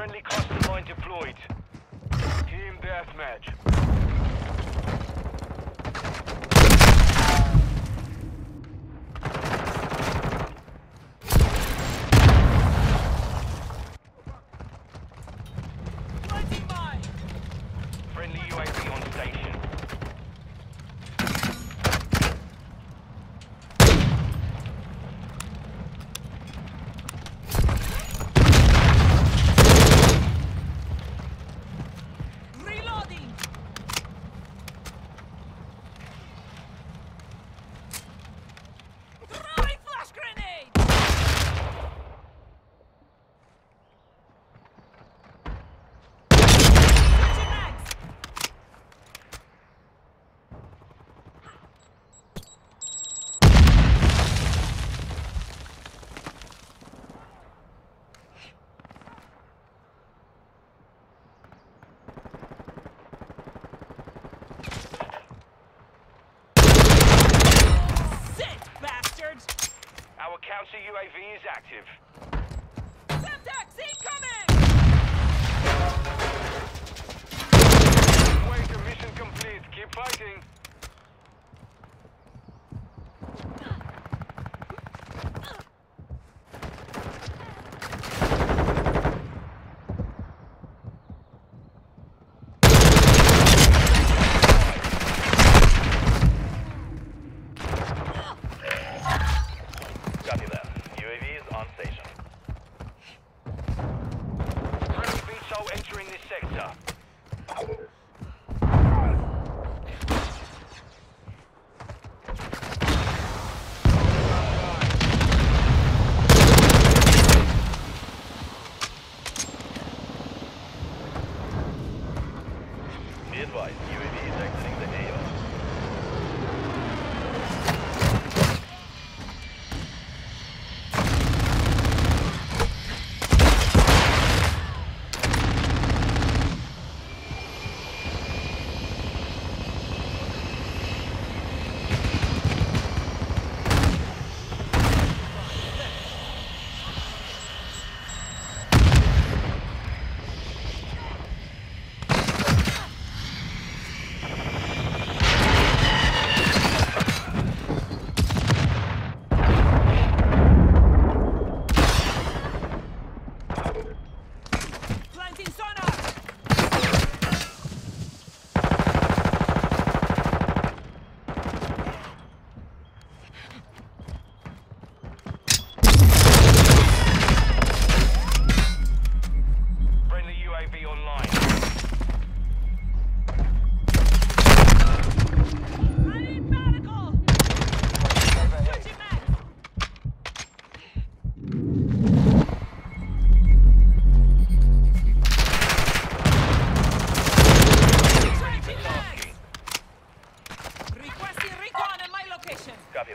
Friendly cluster mine deployed. Team deathmatch. Counter UAV is active. Semtex incoming! Wait, mission complete. Keep fighting. advised, UAV is exiting.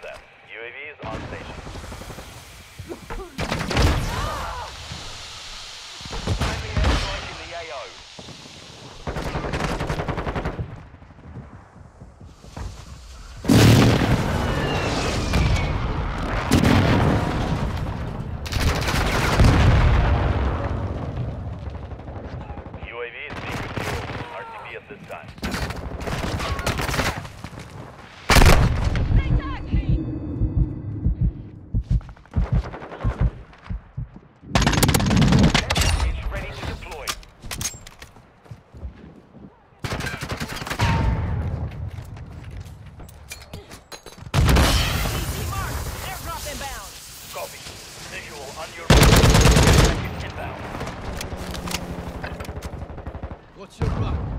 them. UAVs on station. Watch your back.